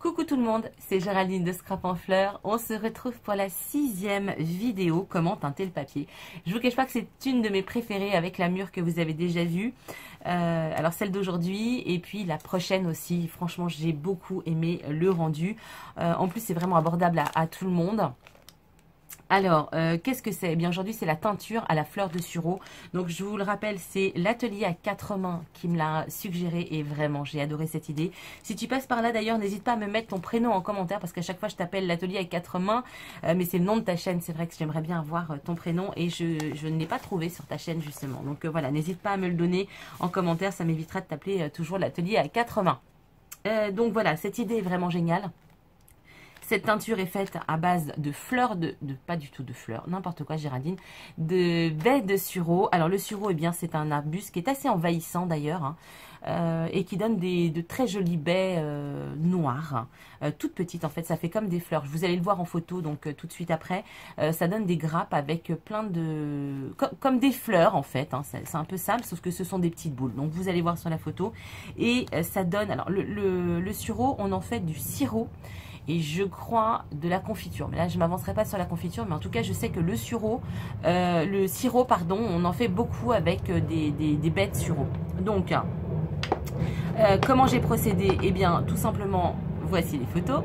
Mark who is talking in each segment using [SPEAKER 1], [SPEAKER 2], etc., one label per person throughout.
[SPEAKER 1] Coucou tout le monde, c'est Géraldine de Scrap en Fleurs. On se retrouve pour la sixième vidéo comment teinter le papier. Je vous cache pas que c'est une de mes préférées avec la mûre que vous avez déjà vue. Euh, alors celle d'aujourd'hui et puis la prochaine aussi. Franchement, j'ai beaucoup aimé le rendu. Euh, en plus, c'est vraiment abordable à tout le monde. Alors, euh, qu'est-ce que c'est? Eh bien, aujourd'hui, c'est la teinture à la fleur de sureau. Donc, je vous le rappelle, c'est l'atelier à quatre mains qui me l'a suggéré et vraiment, j'ai adoré cette idée. Si tu passes par là, d'ailleurs, n'hésite pas à me mettre ton prénom en commentaire parce qu'à chaque fois, je t'appelle l'atelier à quatre mains, euh, mais c'est le nom de ta chaîne. C'est vrai que j'aimerais bien avoir euh, ton prénom et je, je ne l'ai pas trouvé sur ta chaîne, justement. Donc, voilà, n'hésite pas à me le donner en commentaire. Ça m'évitera de t'appeler toujours l'atelier à quatre mains. donc, voilà, cette idée est vraiment géniale. Cette teinture est faite à base de fleurs, de, pas du tout de fleurs, n'importe quoi Géraldine, de baies de sureau. Alors le sureau, eh bien c'est un arbuste qui est assez envahissant d'ailleurs. Hein, euh, et qui donne des, de très jolies baies euh, noires, euh, toutes petites en fait, ça fait comme des fleurs. Vous allez le voir en photo donc tout de suite après. ça donne des grappes avec plein de... comme des fleurs en fait, hein. c'est un peu sale sauf que ce sont des petites boules. Donc vous allez voir sur la photo et ça donne... Alors le, le, le sureau, on en fait du sirop et je crois de la confiture. Mais là, je m'avancerai pas sur la confiture, mais en tout cas, je sais que le sirop, euh, le sirop, pardon, on en fait beaucoup avec euh, des, des, bêtes sureau. Donc, euh, comment j'ai procédé? Eh bien, tout simplement, voici les photos.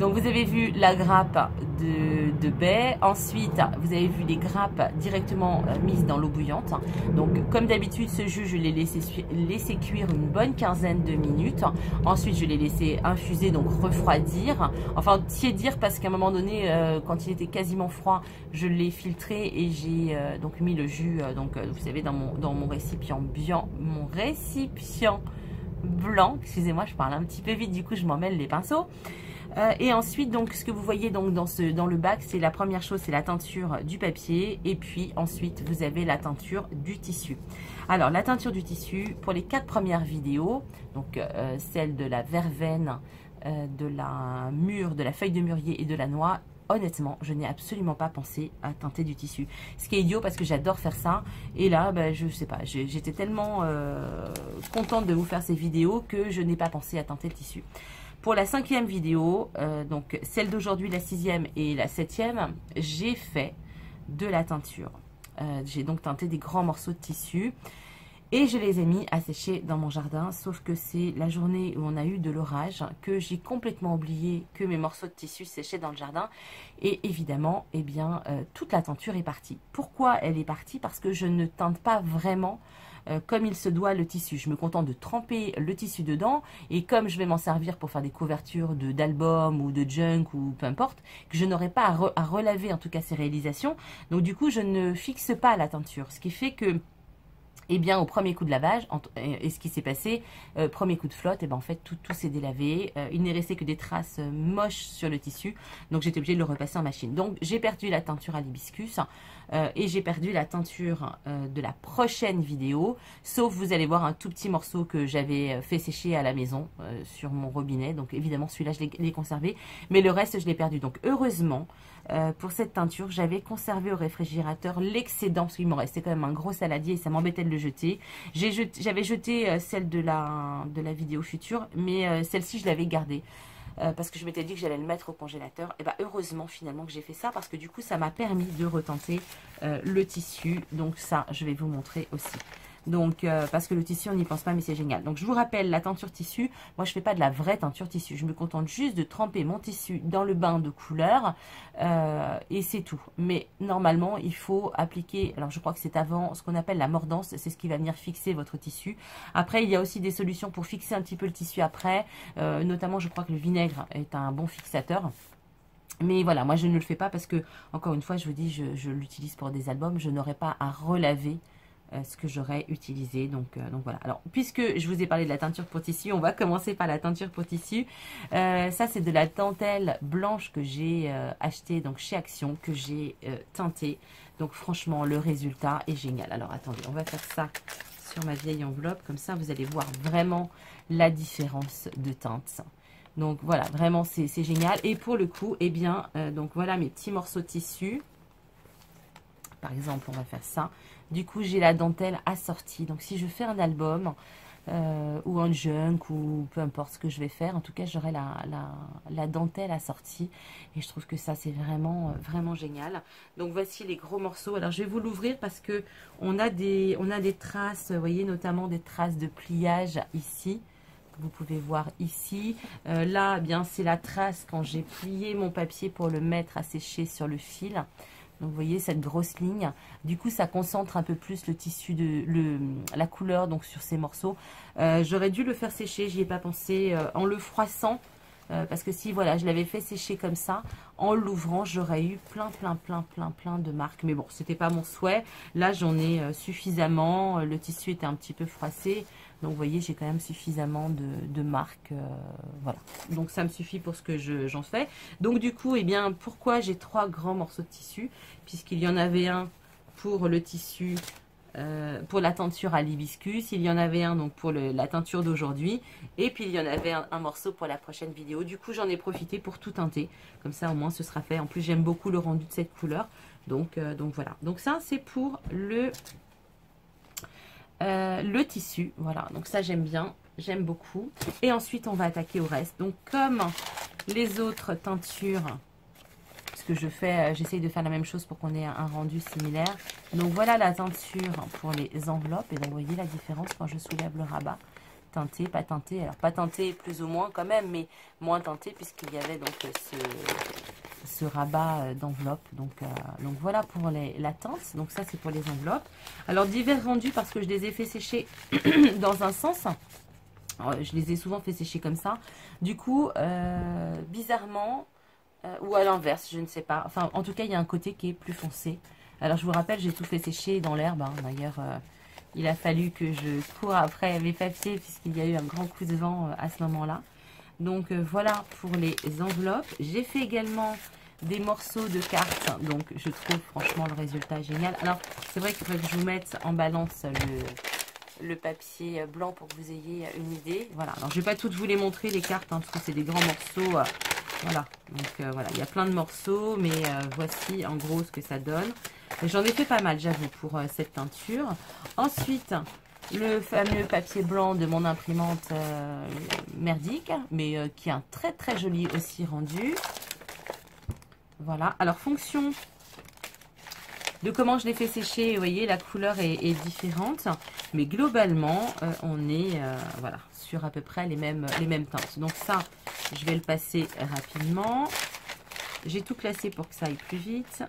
[SPEAKER 1] Donc vous avez vu la grappe de, de baie. Ensuite, vous avez vu les grappes directement euh, mises dans l'eau bouillante. Donc comme d'habitude, ce jus, je l'ai laissé, cuire une bonne quinzaine de minutes. Ensuite, je l'ai laissé infuser, donc refroidir. Enfin, tiédir parce qu'à un moment donné, euh, quand il était quasiment froid, je l'ai filtré et j'ai euh, donc mis le jus, donc vous savez, dans mon, dans mon récipient bien, mon récipient blanc. Excusez-moi, je parle un petit peu vite, du coup je m'en mêle les pinceaux. Euh, et ensuite, donc, ce que vous voyez donc dans, ce, dans le bac, c'est la première chose, c'est la teinture du papier. Et puis ensuite, vous avez la teinture du tissu. Alors, la teinture du tissu, pour les quatre premières vidéos, donc euh, celle de la verveine, euh, de la mûre, de la feuille de mûrier et de la noix, honnêtement, je n'ai absolument pas pensé à teinter du tissu. Ce qui est idiot parce que j'adore faire ça. Et là, ben, je sais pas, j'étais tellement contente de vous faire ces vidéos que je n'ai pas pensé à teinter le tissu. Pour la cinquième vidéo, euh, donc celle d'aujourd'hui, la sixième et la septième, j'ai fait de la teinture. Euh, j'ai donc teinté des grands morceaux de tissu et je les ai mis à sécher dans mon jardin. Sauf que c'est la journée où on a eu de l'orage que j'ai complètement oublié que mes morceaux de tissu séchaient dans le jardin. Et évidemment, eh bien, euh, toute la teinture est partie. Pourquoi elle est partie? Parce que je ne teinte pas vraiment euh, comme il se doit le tissu. Je me contente de tremper le tissu dedans et comme je vais m'en servir pour faire des couvertures d'albums ou de junk ou peu importe, que je n'aurai pas à, à, relaver en tout cas ces réalisations. Donc du coup, je ne fixe pas la teinture. Ce qui fait que eh bien, au premier coup de lavage, et ce qui s'est passé, euh, premier coup de flotte, et eh ben en fait, tout, s'est délavé. Euh, il n'est resté que des traces euh, moches sur le tissu. Donc, j'étais obligée de le repasser en machine. Donc, j'ai perdu la teinture à l'hibiscus et j'ai perdu la teinture de la prochaine vidéo. Sauf, vous allez voir un tout petit morceau que j'avais fait sécher à la maison sur mon robinet. Donc, évidemment, celui-là, je l'ai conservé. Mais le reste, je l'ai perdu. Donc, heureusement, pour cette teinture, j'avais conservé au réfrigérateur l'excédent, parce qu'il m'en restait quand même un gros saladier et ça m'embêtait de le jeter. J'avais jeté, euh, celle de la, de la vidéo future, mais euh, celle-ci, je l'avais gardée. Euh, parce que je m'étais dit que j'allais le mettre au congélateur. Et bien heureusement finalement que j'ai fait ça parce que du coup ça m'a permis de retenter le tissu. Donc ça je vais vous montrer aussi. Donc, euh, parce que le tissu, on n'y pense pas, mais c'est génial. Donc, je vous rappelle, la teinture tissu, moi, je fais pas de la vraie teinture tissu. Je me contente juste de tremper mon tissu dans le bain de couleur euh, et c'est tout. Mais normalement, il faut appliquer, alors je crois que c'est avant ce qu'on appelle la mordance, c'est ce qui va venir fixer votre tissu. Après, il y a aussi des solutions pour fixer un petit peu le tissu après. Euh, notamment, je crois que le vinaigre est un bon fixateur. Mais voilà, moi je ne le fais pas parce que, encore une fois, je vous dis, je, je l'utilise pour des albums. Je n'aurai pas à relaver euh, ce que j'aurais utilisé. Donc, euh, donc voilà. Alors, puisque je vous ai parlé de la teinture pour tissu, on va commencer par la teinture pour tissu. Euh, ça, c'est de la dentelle blanche que j'ai acheté donc chez Action, que j'ai teintée. Donc franchement, le résultat est génial. Alors attendez, on va faire ça sur ma vieille enveloppe. Comme ça, vous allez voir vraiment la différence de teinte. Donc voilà, vraiment c'est génial. Et pour le coup, eh bien, donc voilà mes petits morceaux de tissu. Par exemple, on va faire ça. Du coup, j'ai la dentelle assortie. Donc, si je fais un album euh, ou un junk ou peu importe ce que je vais faire, en tout cas, j'aurai la, la, dentelle assortie. Et je trouve que ça, c'est vraiment, vraiment génial. Donc, voici les gros morceaux. Alors, je vais vous l'ouvrir parce que on a, des, on a des traces, vous voyez, notamment des traces de pliage ici vous pouvez voir ici. Euh, là, eh bien c'est la trace quand j'ai plié mon papier pour le mettre à sécher sur le fil. Donc vous voyez cette grosse ligne. Du coup, ça concentre un peu plus le tissu, de la couleur donc sur ces morceaux. Euh, j'aurais dû le faire sécher, j'y ai pas pensé. Euh, en le froissant, euh, parce que si voilà, je l'avais fait sécher comme ça, en l'ouvrant, j'aurais eu plein, plein, plein, plein, plein de marques. Mais bon, c'était pas mon souhait. Là, j'en ai suffisamment. Le tissu était un petit peu froissé. Donc, vous voyez, j'ai quand même suffisamment de, marques. voilà. Donc, ça me suffit pour ce que j'en fais. Donc, du coup, eh bien, pourquoi j'ai trois grands morceaux de tissu? Puisqu'il y en avait un pour le tissu euh, pour la teinture à l'hibiscus. Il y en avait un donc pour la teinture d'aujourd'hui. Et puis il y en avait un, morceau pour la prochaine vidéo. Du coup, j'en ai profité pour tout teinter. Comme ça, au moins, ce sera fait. En plus, j'aime beaucoup le rendu de cette couleur. Donc, euh, donc voilà. Donc ça, c'est pour le, euh, le tissu. Voilà. Donc ça, j'aime bien. J'aime beaucoup. Et ensuite, on va attaquer au reste. Donc, comme les autres teintures que je fais, euh, j'essaye de faire la même chose pour qu'on ait un rendu similaire. Donc voilà la teinture pour les enveloppes. Et donc vous voyez la différence quand je soulève le rabat. Teinté, pas teinté. Alors pas teinté plus ou moins quand même, mais moins teinté puisqu'il y avait donc ce, rabat euh, d'enveloppe. Donc, euh, donc voilà pour les, la teinte. Donc ça c'est pour les enveloppes. Alors divers rendus parce que je les ai fait sécher dans un sens. je les ai souvent fait sécher comme ça. Du coup, bizarrement, euh, ou à l'inverse, je ne sais pas. Enfin, en tout cas, il y a un côté qui est plus foncé. Alors, je vous rappelle, j'ai tout fait sécher dans l'herbe. Hein. D'ailleurs, euh, il a fallu que je cours après mes papiers puisqu'il y a eu un grand coup de vent euh, à ce moment-là. Donc, voilà pour les enveloppes. J'ai fait également des morceaux de cartes. Donc, je trouve franchement le résultat génial. Alors, c'est vrai qu'il faudrait que je vous mette en balance le, papier blanc pour que vous ayez une idée. Voilà. Alors, je ne vais pas toutes vous les montrer, les cartes, hein, parce que c'est des grands morceaux voilà, donc euh, voilà, il y a plein de morceaux, mais euh, voici en gros ce que ça donne. J'en ai fait pas mal, j'avoue, pour euh, cette teinture. Ensuite, le fameux papier blanc de mon imprimante merdique, mais qui est un très très joli aussi rendu. Voilà, alors fonction de comment je l'ai fait sécher, vous voyez, la couleur est, différente. Mais globalement, on est voilà, sur à peu près les mêmes, les mêmes teintes. Donc ça, je vais le passer rapidement. J'ai tout classé pour que ça aille plus vite.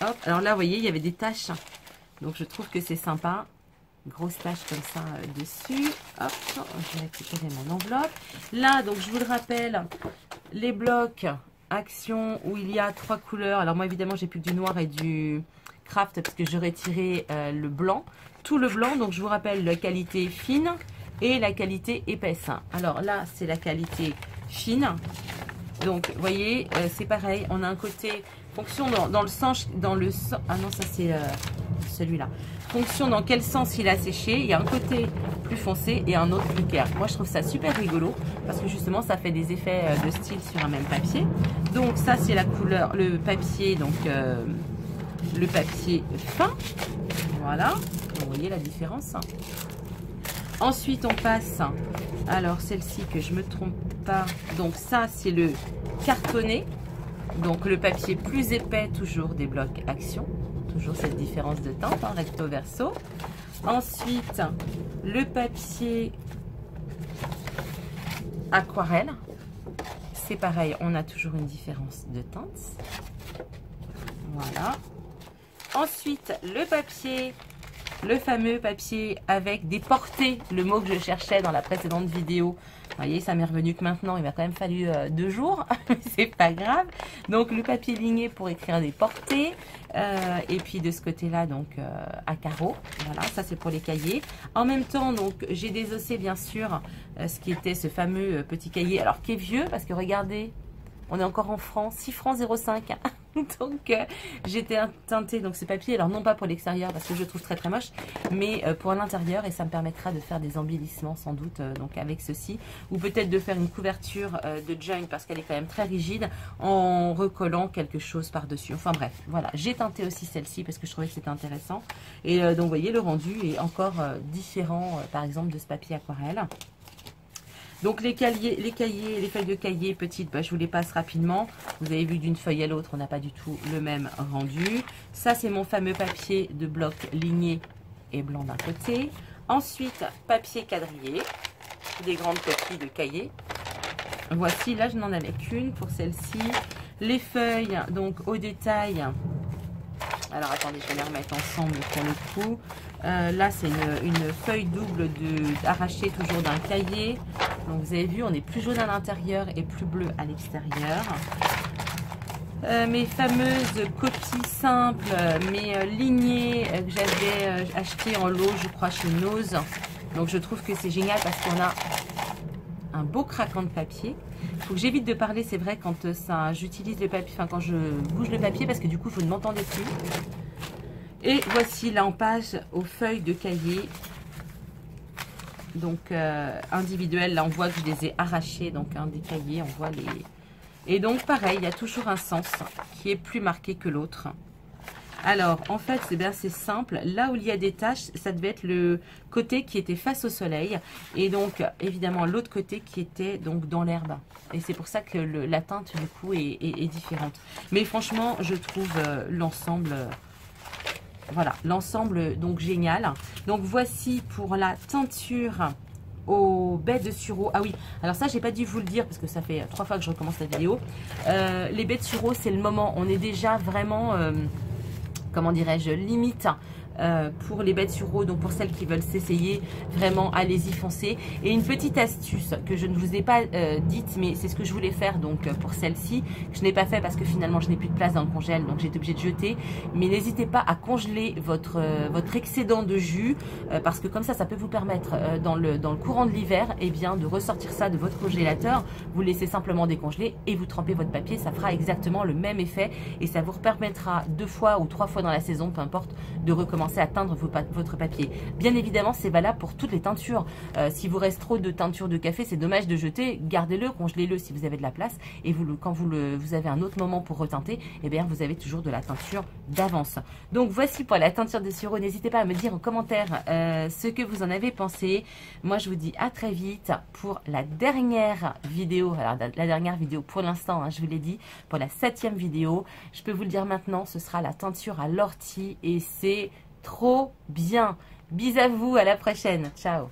[SPEAKER 1] Hop, alors là, vous voyez, il y avait des taches. Donc, je trouve que c'est sympa. Grosse tache comme ça euh, dessus. Hop, je vais récupérer mon enveloppe. Là, donc, je vous le rappelle, les blocs action où il y a trois couleurs. Alors, moi, évidemment, j'ai plus que du noir et du craft parce que je retiré euh, le blanc. Tout le blanc, donc je vous rappelle la qualité fine, et la qualité épaisse. Alors là, c'est la qualité fine. Donc, vous voyez, euh, c'est pareil. On a un côté fonction dans, le sens, dans le ah non, ça c'est euh, celui-là. Fonction dans quel sens il a séché. Il y a un côté plus foncé et un autre plus clair. Moi, je trouve ça super rigolo parce que justement, ça fait des effets euh, de style sur un même papier. Donc, ça c'est la couleur, le papier, donc le papier fin. Voilà. Vous voyez la différence. Ensuite, on passe, alors celle-ci que je me trompe pas, donc ça c'est le cartonné, donc le papier plus épais, toujours des blocs action, toujours cette différence de teinte, hein, recto verso. Ensuite, le papier aquarelle, c'est pareil, on a toujours une différence de teinte. Voilà. Ensuite, le papier le fameux papier avec des portées, le mot que je cherchais dans la précédente vidéo, voyez, ça m'est revenu que maintenant, il m'a quand même fallu euh, deux jours, c'est pas grave. Donc le papier ligné pour écrire des portées. Euh, et puis de ce côté-là, donc euh, à carreaux. Voilà, ça c'est pour les cahiers. En même temps, donc j'ai désossé bien sûr ce qui était ce fameux petit cahier. Alors qui est vieux, parce que regardez, on est encore en francs, 6 francs 05. donc euh, j'ai teinté donc ce papier, alors non pas pour l'extérieur parce que je le trouve très très moche, mais euh, pour l'intérieur et ça me permettra de faire des embellissements sans doute euh, donc avec ceci, ou peut-être de faire une couverture de joint parce qu'elle est quand même très rigide en recollant quelque chose par-dessus. Enfin bref, voilà, j'ai teinté aussi celle-ci parce que je trouvais que c'était intéressant. Et donc vous voyez, le rendu est encore différent par exemple de ce papier aquarelle. Donc les cahiers, les feuilles de cahier petites, bah, je vous les passe rapidement. Vous avez vu d'une feuille à l'autre, on n'a pas du tout le même rendu. Ça, c'est mon fameux papier de bloc ligné et blanc d'un côté. Ensuite, papier quadrillé, des grandes copies de cahiers. Voici, là, je n'en avais qu'une pour celle-ci. Les feuilles, donc au détail. Alors, attendez, je vais les remettre ensemble pour le coup. Euh, là, c'est une, feuille double arrachée toujours d'un cahier. Donc, vous avez vu, on est plus jaune à l'intérieur et plus bleu à l'extérieur. Euh, mes fameuses copies simples, mes euh, lignées que j'avais achetées en lot, je crois, chez Nose. Donc, je trouve que c'est génial parce qu'on a un beau craquant de papier. Il faut que j'évite de parler, c'est vrai, quand j'utilise le papier, enfin quand je bouge le papier parce que du coup, vous ne m'entendez plus. Et voici, là on passe aux feuilles de cahier. Donc euh, individuelles, là on voit que je les ai arrachées, donc un des cahiers, on voit les... Et donc pareil, il y a toujours un sens qui est plus marqué que l'autre. Alors, en fait, c'est bien c'est simple. Là où il y a des taches, ça devait être le côté qui était face au soleil. Et donc, évidemment, l'autre côté qui était donc dans l'herbe. Et c'est pour ça que la teinte, du coup, est, différente. Mais franchement, je trouve euh, l'ensemble... Voilà, l'ensemble donc génial. Donc voici pour la teinture aux baies de sureau. Ah oui, alors ça, j'ai pas dû vous le dire parce que ça fait trois fois que je recommence la vidéo. Euh, les baies de sureau, c'est le moment. On est déjà vraiment, euh, comment dirais-je, limite euh, pour les bêtes sur eau, donc pour celles qui veulent s'essayer, vraiment allez-y foncez. Et une petite astuce que je ne vous ai pas euh, dite, mais c'est ce que je voulais faire donc euh, pour celle-ci, je n'ai pas fait parce que finalement je n'ai plus de place dans le congèle, donc j'ai été obligée de jeter. Mais n'hésitez pas à congeler votre, votre excédent de jus, parce que comme ça, ça peut vous permettre dans, le, dans le courant de l'hiver, et eh bien de ressortir ça de votre congélateur, vous laissez simplement décongeler et vous trempez votre papier, ça fera exactement le même effet et ça vous permettra deux fois ou trois fois dans la saison, peu importe, de recommencer à teindre votre papier. Bien évidemment, c'est valable pour toutes les teintures. Euh, si vous reste trop de teinture de café, c'est dommage de jeter. Gardez-le, congelez-le si vous avez de la place. Et vous, quand vous, avez un autre moment pour reteinter, eh bien, vous avez toujours de la teinture d'avance. Donc, voici pour la teinture de sureau. N'hésitez pas à me dire en commentaire euh, ce que vous en avez pensé. Moi, je vous dis à très vite pour la dernière vidéo. Alors, la dernière vidéo pour l'instant, hein, je vous l'ai dit, pour la septième vidéo. Je peux vous le dire maintenant, ce sera la teinture à l'ortie et c'est trop bien. Bis à vous, à la prochaine. Ciao